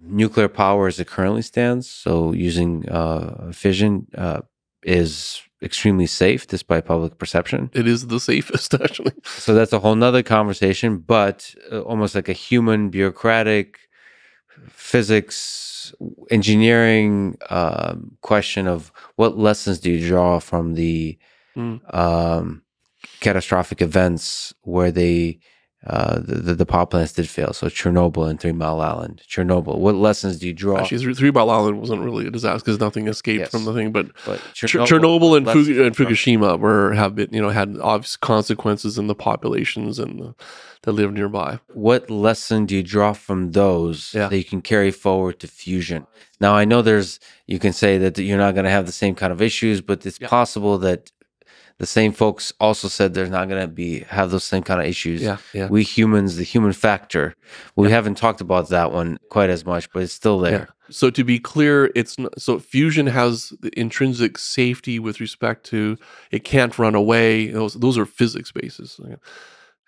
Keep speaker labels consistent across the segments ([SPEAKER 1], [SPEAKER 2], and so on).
[SPEAKER 1] nuclear power as it currently stands, so using uh, fission, uh, is extremely safe despite public perception.
[SPEAKER 2] It is the safest, actually.
[SPEAKER 1] So that's a whole nother conversation, but uh, almost like a human bureaucratic physics engineering um, question of what lessons do you draw from the
[SPEAKER 2] Mm.
[SPEAKER 1] um, catastrophic events where they uh, the, the, the power plants did fail. So Chernobyl and Three Mile Island. Chernobyl. What lessons do you draw?
[SPEAKER 2] Actually, Three, Mile Island wasn't really a disaster because nothing escaped
[SPEAKER 1] Yes.
[SPEAKER 2] from the thing. But
[SPEAKER 1] but
[SPEAKER 2] Ch- Chernobyl and, Fuku- and Fukushima were have been you know had obvious consequences in the populations and the, that live nearby.
[SPEAKER 1] what lesson do you draw from those
[SPEAKER 2] Yeah.
[SPEAKER 1] that you can carry forward to fusion? Now, I know there's, you can say that you're not going to have the same kind of issues, but it's
[SPEAKER 2] Yeah.
[SPEAKER 1] possible that the same folks also said there's not going to be have those same kind of issues.
[SPEAKER 2] Yeah, yeah.
[SPEAKER 1] We humans, the human factor, we haven't talked about that one quite as much, but it's still there.
[SPEAKER 2] So to be clear, it's not, so fusion has the intrinsic safety with respect to it can't run away. Those those are physics bases.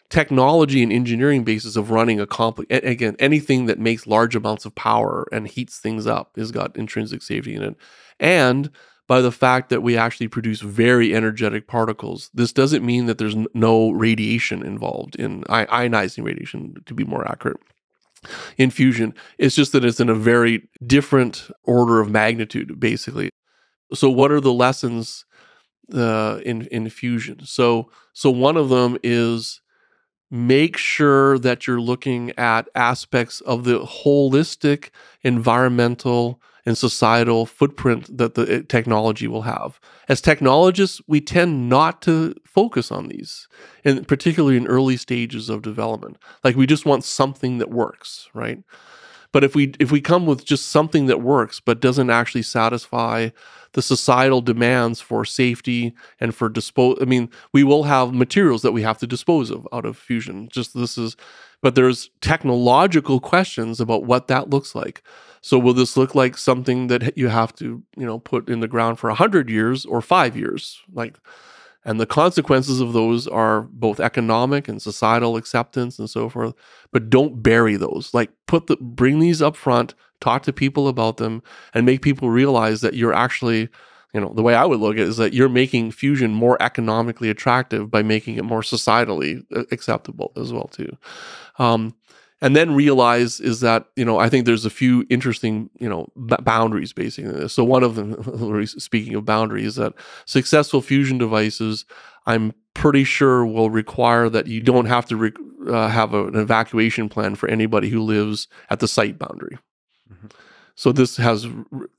[SPEAKER 2] Technology and engineering basis of running a complex again anything that makes large amounts of power and heats things up has got intrinsic safety in it, and by the fact that we actually produce very energetic particles. This doesn't mean that there's no radiation involved in ionizing radiation, to be more accurate in fusion. It's just that it's in a very different order of magnitude, basically. So, what are the lessons uh, in in fusion? So, so one of them is make sure that you're looking at aspects of the holistic environmental and societal footprint that the uh, technology will have. As technologists, we tend not to focus on these, and particularly in early stages of development. Like we just want something that works, right? But if we if we come with just something that works but doesn't actually satisfy the societal demands for safety and for dispose, I mean, we will have materials that we have to dispose of out of fusion. Just this is, but there's technological questions about what that looks like. So will this look like something that you have to you know put in the ground for a hundred years or five years, like? And the consequences of those are both economic and societal acceptance and so forth. But don't bury those. Like put the bring these up front, talk to people about them, and make people realize that you're actually, you know, the way I would look at it is that you're making fusion more economically attractive by making it more societally uh, acceptable as well too. Um, and then realize is that you know I think there's a few interesting you know b- boundaries basically in this. So one of them, speaking of boundaries, that successful fusion devices, I'm pretty sure will require that you don't have to re- uh, have a- an evacuation plan for anybody who lives at the site boundary.
[SPEAKER 1] Mhm.
[SPEAKER 2] So this has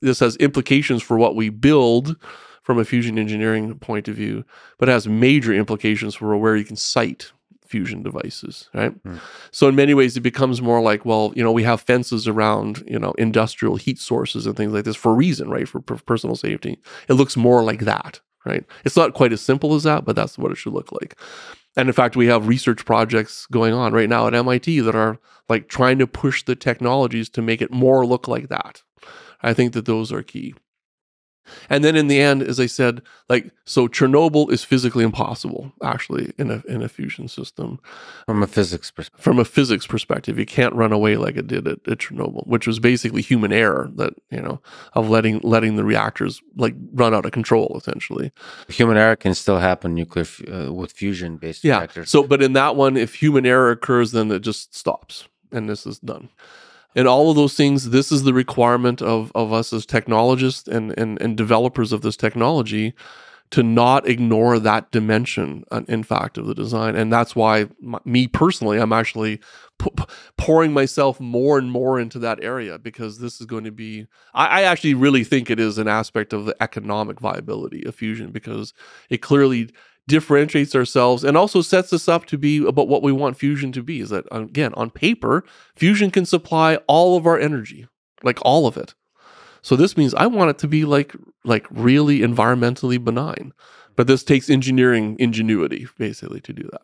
[SPEAKER 2] this has implications for what we build from a fusion engineering point of view, but it has major implications for where you can site fusion devices, right?
[SPEAKER 1] Hmm.
[SPEAKER 2] So in many ways, it becomes more like, well, you know, we have fences around, you know, industrial heat sources and things like this for a reason, right? For per- personal safety. It looks more like that, right? It's not quite as simple as that, but that's what it should look like. And in fact, we have research projects going on right now at MIT that are like trying to push the technologies to make it more look like that. I think that those are key. And then in the end, as I said, like so Chernobyl is physically impossible actually in a in a fusion system
[SPEAKER 1] From a physics perspective.
[SPEAKER 2] from a physics perspective, you can't run away like it did at, at Chernobyl, which was basically human error that you know of letting letting the reactors like run out of control essentially.
[SPEAKER 1] Human error can still happen nuclear f- uh, with fusion based
[SPEAKER 2] Yeah.
[SPEAKER 1] reactors.
[SPEAKER 2] So, but in that one, if human error occurs, then it just stops, and this is done. And all of those things, this is the requirement of of us as technologists and and, and developers of this technology to not ignore that dimension, uh, in fact, of the design. And that's why, m- me personally, I'm actually pouring myself more and more into that area because this is going to be. I, I actually really think it is an aspect of the economic viability of fusion because it clearly differentiates ourselves and also sets us up to be about what we want fusion to be. Is that again on paper, fusion can supply all of our energy, like all of it. So this means I want it to be like like really environmentally benign. But this takes engineering ingenuity basically to do that.